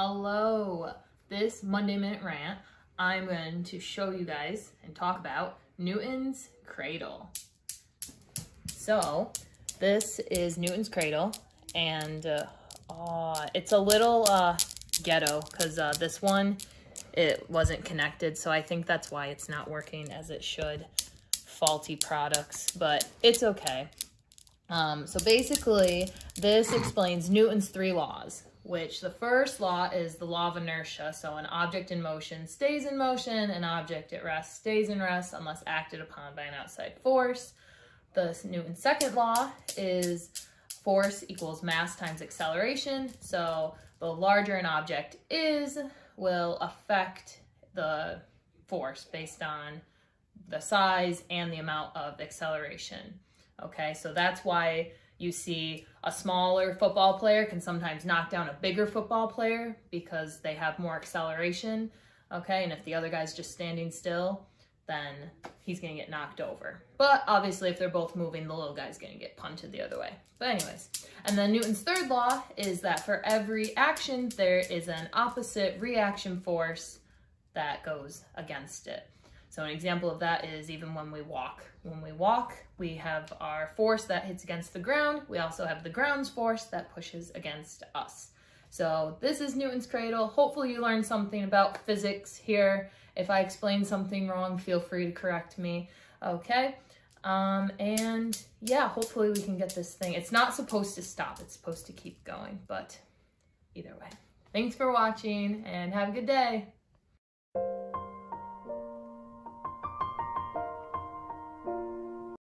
Hello! This Monday Minute Rant, I'm going to show you guys and talk about Newton's Cradle. So, this is Newton's Cradle, and uh, uh, it's a little uh, ghetto because uh, this one, it wasn't connected, so I think that's why it's not working as it should. Faulty products, but it's okay. Um, so basically, this explains Newton's three laws which the first law is the law of inertia. So an object in motion stays in motion, an object at rest stays in rest unless acted upon by an outside force. The Newton's second law is force equals mass times acceleration. So the larger an object is will affect the force based on the size and the amount of acceleration. Okay, so that's why you see a smaller football player can sometimes knock down a bigger football player because they have more acceleration. Okay, and if the other guy's just standing still, then he's gonna get knocked over. But obviously if they're both moving, the little guy's gonna get punted the other way. But anyways, and then Newton's third law is that for every action, there is an opposite reaction force that goes against it. So an example of that is even when we walk. When we walk, we have our force that hits against the ground. We also have the ground's force that pushes against us. So this is Newton's cradle. Hopefully you learned something about physics here. If I explain something wrong, feel free to correct me. Okay. Um, and yeah, hopefully we can get this thing. It's not supposed to stop. It's supposed to keep going, but either way. Thanks for watching and have a good day.